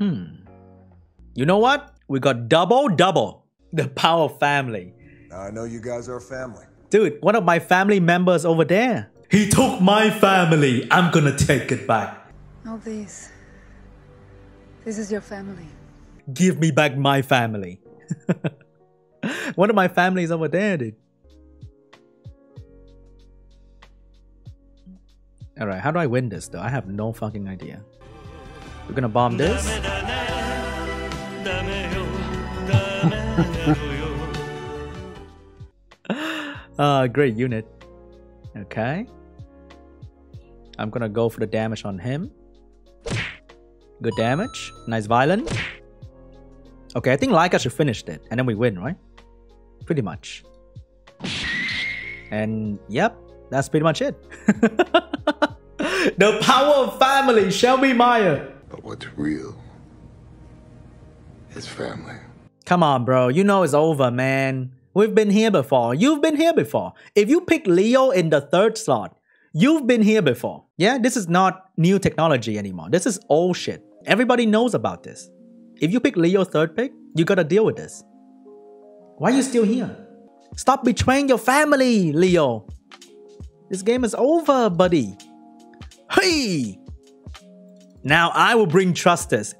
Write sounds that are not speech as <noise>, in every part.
Hmm. You know what? We got double double. The power of family. I know you guys are a family. Dude, one of my family members over there. He took my family. I'm gonna take it back. All these. This is your family. Give me back my family. <laughs> one of my families over there, dude. Alright, how do I win this though? I have no fucking idea. We're gonna bomb this. <laughs> uh, great unit. Okay. I'm gonna go for the damage on him. Good damage. Nice violent. Okay, I think Laika should finish it. And then we win, right? Pretty much. And yep, that's pretty much it. <laughs> the power of family, Shelby Meyer. But what's real is family. Come on, bro. You know it's over, man. We've been here before. You've been here before. If you pick Leo in the third slot, you've been here before. Yeah, this is not new technology anymore. This is old shit. Everybody knows about this. If you pick Leo third pick, you gotta deal with this. Why are you still here? Stop betraying your family, Leo. This game is over, buddy. Hey! Now I will bring Trustus.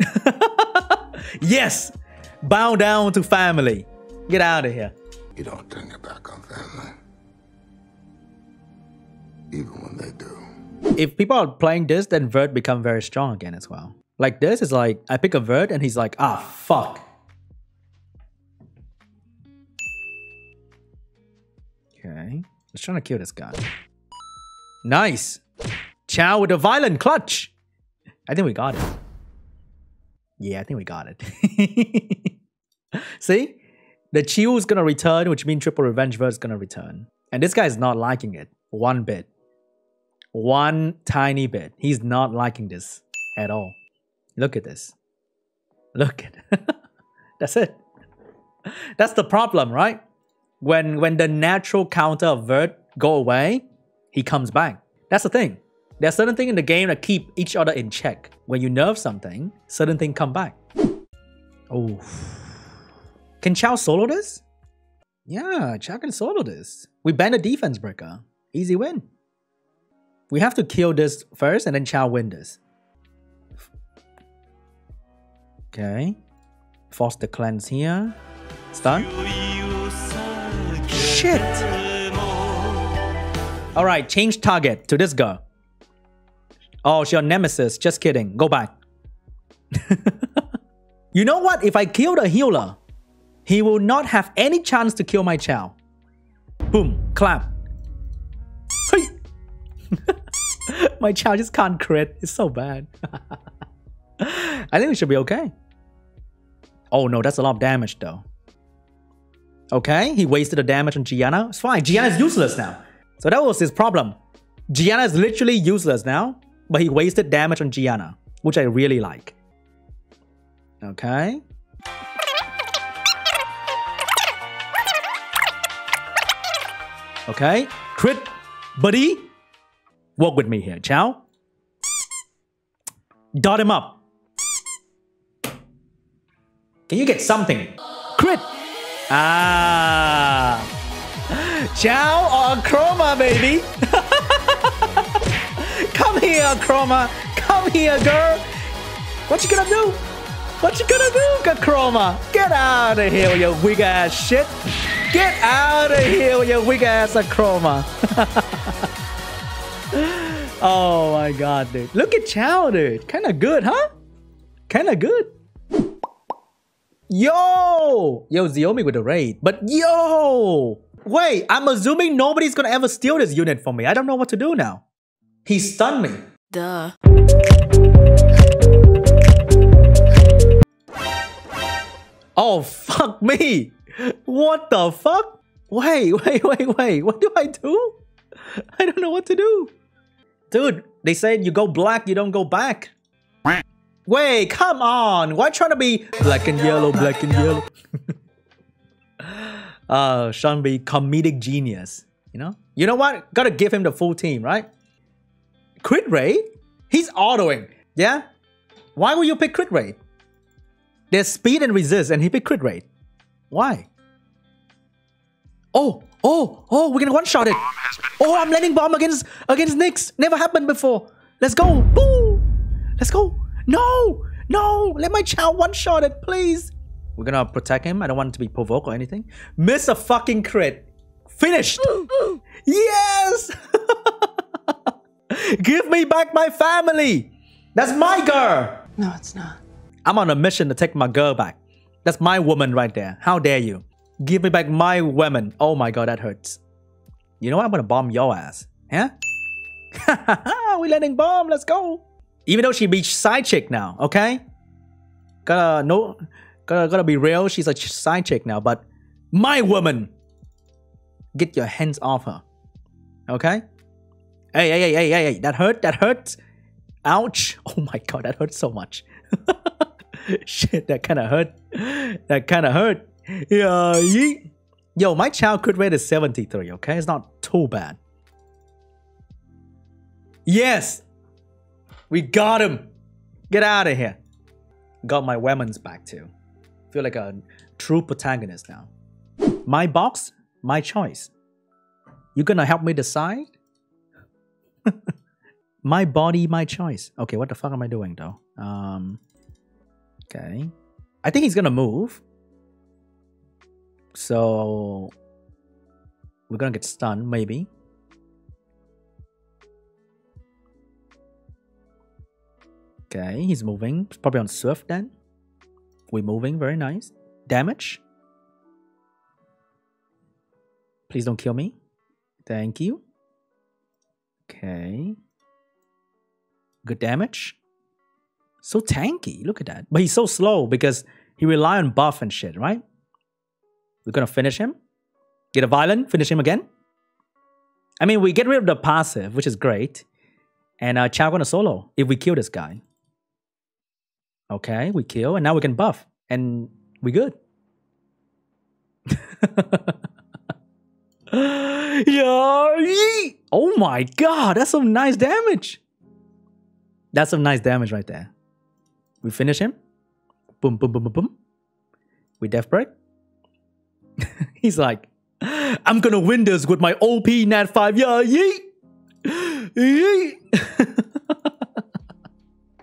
<laughs> yes! Bow down to family. Get out of here. You don't turn your back on family. Even when they do. If people are playing this, then Vert become very strong again as well. Like this is like, I pick a Vert and he's like, ah, fuck. Okay. Let's try to kill this guy. Nice. Chow with a violent clutch. I think we got it. Yeah, I think we got it. <laughs> See? The Chiu is gonna return, which means Triple Revenge Vert is gonna return. And this guy is not liking it. One bit. One tiny bit. He's not liking this at all. Look at this. Look at <laughs> That's it. That's the problem, right? When when the natural counter of Vert go away, he comes back. That's the thing. There's certain things in the game that keep each other in check. When you nerf something, certain things come back. Oh. Can Chow solo this? Yeah, Chow can solo this. We ban the defense breaker. Easy win. We have to kill this first and then Chow win this. Okay. Force the cleanse here. Stun. Shit! Alright, change target to this girl. Oh, she's your nemesis. Just kidding. Go back. <laughs> you know what? If I kill the healer, he will not have any chance to kill my child. Boom. Clap. Hey. <laughs> my child just can't crit. It's so bad. <laughs> I think we should be okay. Oh no, that's a lot of damage though. Okay, he wasted the damage on Gianna. It's fine. Gianna's useless now. So that was his problem. Gianna is literally useless now but he wasted damage on Gianna, which I really like. Okay. Okay, crit, buddy. Walk with me here, Chow. Dot him up. Can you get something? Crit. Ah. <laughs> Chow on Chroma, baby. <laughs> Come here, Chroma. Come here, girl. What you gonna do? What you gonna do, Chroma? Get out of here your weak ass shit. Get out of here your weak ass Chroma. <laughs> oh my god, dude. Look at Chow, dude. Kinda good, huh? Kinda good. Yo! Yo, Xiaomi with the raid. But yo! Wait, I'm assuming nobody's gonna ever steal this unit from me. I don't know what to do now. He stunned me. Duh. Oh, fuck me. What the fuck? Wait, wait, wait, wait. What do I do? I don't know what to do. Dude, they said you go black, you don't go back. Wait, come on. Why trying to be black and yellow, black and yellow? <laughs> uh, Sean be comedic genius. You know? You know what? Gotta give him the full team, right? Crit rate? He's autoing. Yeah? Why would you pick crit rate? There's speed and resist, and he picked crit rate. Why? Oh, oh, oh, we're gonna one-shot it. Oh, I'm landing bomb against against Nyx. Never happened before. Let's go. Boo! Let's go. No! No! Let my child one-shot it, please. We're gonna protect him. I don't want him to be provoked or anything. Miss a fucking crit. Finished. <gasps> yes! <laughs> Give me back my family. That's my girl. No, it's not. I'm on a mission to take my girl back. That's my woman right there. How dare you? Give me back my woman. Oh my god, that hurts. You know what? I'm gonna bomb your ass. Huh? <laughs> we landing bomb. Let's go. Even though she be side chick now, okay? Gotta no, gotta gotta be real. She's a side chick now, but my woman. Get your hands off her. Okay? Hey, hey, hey, hey, hey, hey. That hurt. That hurts. Ouch. <laughs> Oh my god, that hurts so much. <laughs> Shit, that kind of hurt. That kind of hurt. Yeah. Yo, my child crit rate is 73, okay? It's not too bad. Yes! We got him! Get out of here. Got my weapons back too. Feel like a true protagonist now. My box, my choice. You gonna help me decide? <laughs> my body, my choice. Okay, what the fuck am I doing though? Um, okay. I think he's gonna move. So we're gonna get stunned, maybe. Okay, he's moving. Probably on Swift then. We're moving, very nice. Damage. Please don't kill me. Thank you. Okay. Good damage. So tanky, look at that. But he's so slow because he rely on buff and shit, right? We're gonna finish him. Get a violent, finish him again. I mean, we get rid of the passive, which is great. And uh, Chow gonna solo if we kill this guy. Okay, we kill, and now we can buff, and we good. <laughs> yeah. Oh my god, that's some nice damage. That's some nice damage right there. We finish him. Boom, boom, boom, boom, boom. We death break. <laughs> He's like, I'm gonna win this with my OP Nat 5. Yeah, yeet. Yeet.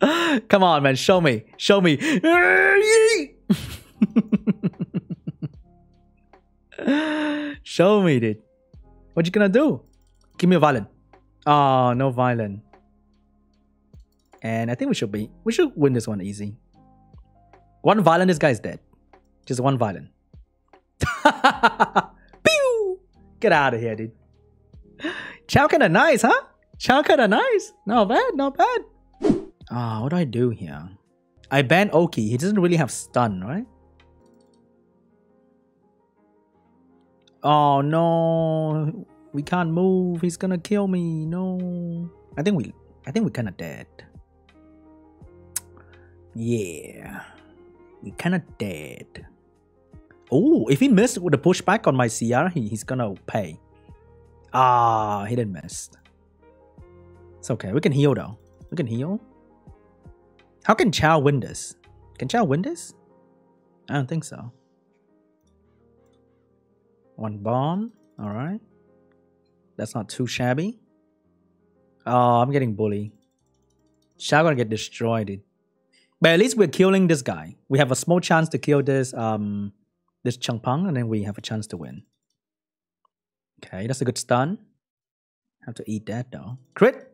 <laughs> Come on, man. Show me. Show me. <laughs> Show me, dude. What you gonna do? Give me a violin. Oh, no violin. And I think we should be we should win this one easy. One violin, this guy's dead. Just one violin. <laughs> Pew! Get out of here, dude. Chow kinda nice, huh? Chow kinda nice. Not bad, not bad. Ah, oh, what do I do here? I ban Oki. He doesn't really have stun, right? Oh no. We can't move. He's gonna kill me. No. I think we I think we're kinda dead. Yeah. We kinda dead. Oh, if he missed with the pushback on my CR, he, he's gonna pay. Ah, he didn't miss. It's okay. We can heal though. We can heal. How can Chow win this? Can Chow win this? I don't think so. One bomb. Alright. That's not too shabby. Oh, I'm getting bullied. Chow gonna get destroyed, dude. But at least we're killing this guy. We have a small chance to kill this um this Changpeng, and then we have a chance to win. Okay, that's a good stun. Have to eat that though. Crit!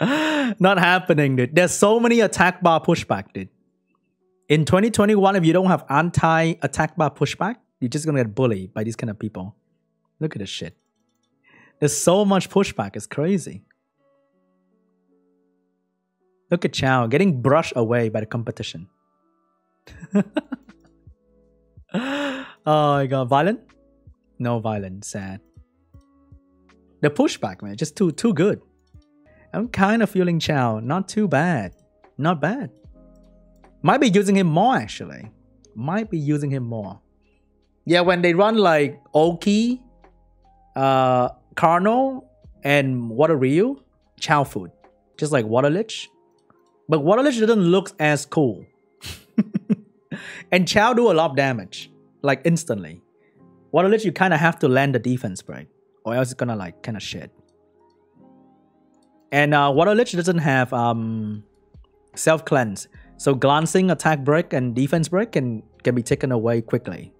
<laughs> Not happening, dude. There's so many attack bar pushback, dude. In 2021, if you don't have anti-attack bar pushback, you're just gonna get bullied by these kind of people. Look at this shit. There's so much pushback, it's crazy. Look at Chow getting brushed away by the competition. <laughs> oh my god, violent? No violent, sad. The pushback, man, just too too good. I'm kind of feeling Chow. Not too bad. Not bad. Might be using him more actually. Might be using him more. Yeah, when they run like Oki, uh, Carno, and Water Ryu, Chow food. Just like Water Lich, But Water Lich doesn't look as cool. <laughs> and Chow do a lot of damage, like instantly. Water Lich, you kind of have to land the defense break, or else it's gonna like kind of shit. And uh, Water Lich doesn't have um, self cleanse, so glancing, attack break, and defense break can can be taken away quickly.